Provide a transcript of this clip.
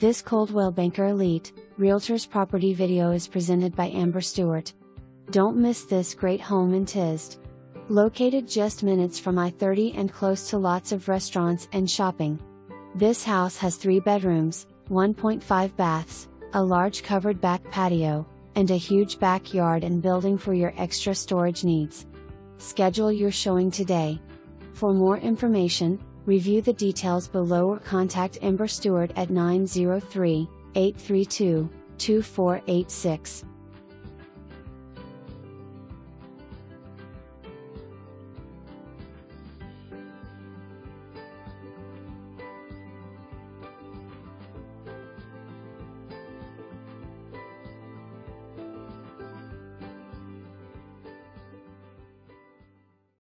This Coldwell Banker Elite Realtors Property video is presented by Amber Stewart. Don't miss this great home in TISD. Located just minutes from I 30 and close to lots of restaurants and shopping. This house has 3 bedrooms, 1.5 baths, a large covered back patio, and a huge backyard and building for your extra storage needs. Schedule your showing today. For more information, review the details below or contact Amber Stewart at 903 832 2486.